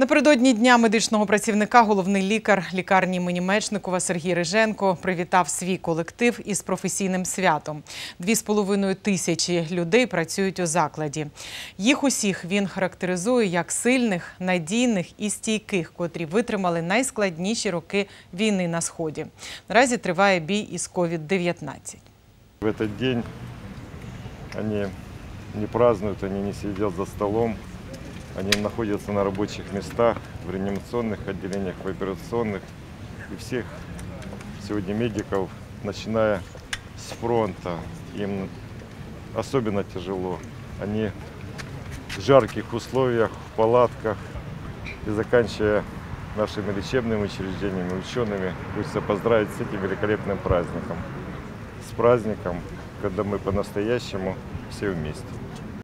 Напередодні дня медичного працівника головний лікар лікарні імені Мечникова Сергій Риженко привітав свій колектив із професійним святом. Дві з половиною тисячі людей працюють у закладі. Їх усіх він характеризує як сильних, надійних і стійких, котрі витримали найскладніші роки війни на сході. Наразі триває бій із COVID-19. В этот день они не празднуют, они не сидят за столом, они находятся на рабочих местах, в реанимационных отделениях, в операционных. И всех сегодня медиков, начиная с фронта, им особенно тяжело. Они в жарких условиях, в палатках и заканчивая нашими лечебными учреждениями, учеными, хочется поздравить с этим великолепным праздником. С праздником, когда мы по-настоящему все вместе.